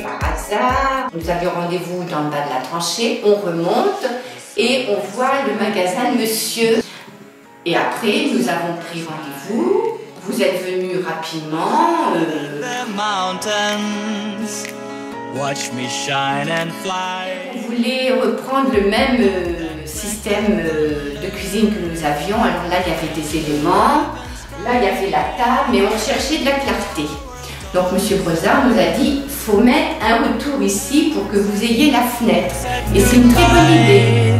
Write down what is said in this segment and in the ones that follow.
hasard. Nous avions rendez-vous dans le bas de la tranchée. On remonte et on voit le magasin de monsieur. Et après, nous avons pris rendez-vous. Vous êtes venu rapidement. euh, The mountains, watch me shine and fly. on voulait reprendre le même euh, système euh, de cuisine que nous avions. Alors là, il y avait des éléments. Là, il y avait la table, mais on recherchait de la clarté. Donc, Monsieur Brezard nous a dit faut mettre un retour ici pour que vous ayez la fenêtre. Et c'est une très bonne idée.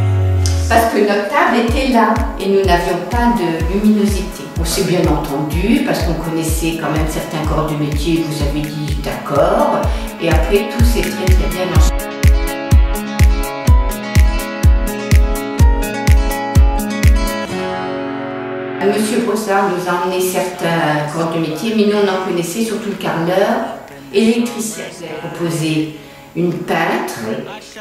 Parce que notre table était là et nous n'avions pas de luminosité. On s'est bien entendu parce qu'on connaissait quand même certains corps de métier, vous avez dit d'accord. Et après, tout s'est très très bien enchaîné. Monsieur Brossard nous a emmené certains corps de métier, mais nous on en connaissait surtout le carreleur a proposé une peintre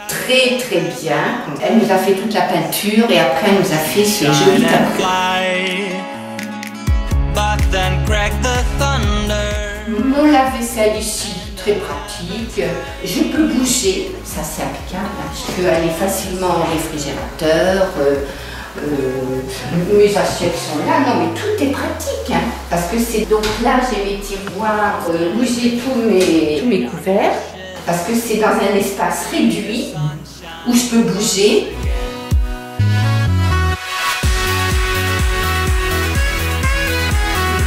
très très bien. Elle nous a fait toute la peinture et après elle nous a fait ce joli tableau. fly. But then crack the thunder. Mon lave-vaisselle ici, très pratique. Je peux bouger, ça c'est impeccable. hein. Je peux aller facilement au réfrigérateur. euh, euh, mes assiettes sont là, non mais tout est pratique. hein. Parce que c'est donc là j'ai mes tiroirs euh, où j'ai tous mes, tous mes couverts. Parce que c'est dans un espace réduit où je peux bouger.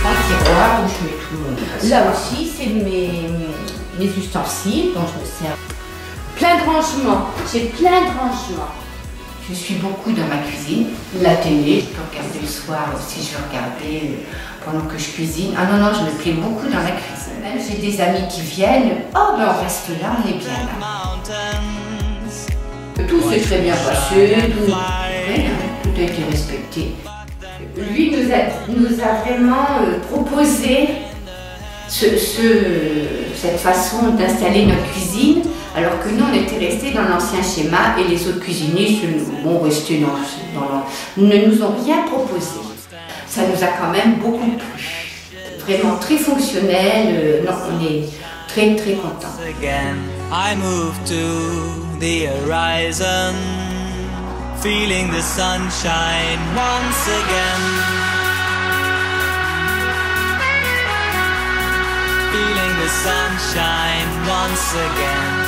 Grand tiroir où je mets tout. Là aussi, c'est mes, mes ustensiles dont je me sers. Plein de rangements. J'ai plein de rangements. Je suis beaucoup dans ma cuisine. La télé, je peux regarder le soir si je regarder euh, pendant que je cuisine. Ah non, non, je me plais beaucoup dans la cuisine. J'ai des amis qui viennent. Oh, ben on reste là, on est bien là. Tout s'est très bien passé, tout, tout a été respecté. Lui nous a, vraiment euh, proposé ce- ce- cette façon d'installer notre cuisine, alors que nous on était restés dans l'ancien schéma et les autres l'an- ne nous ont rien proposé. Ça nous a quand même beaucoup plu. Vraiment très fonctionnel, euh, non, on est très très contents. again. I move to the horizon, feeling the sunshine once again. Feeling the sunshine once again.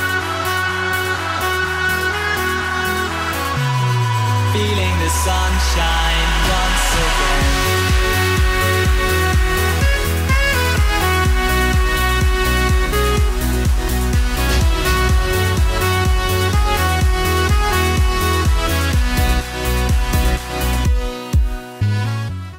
feeling the sunshine once again.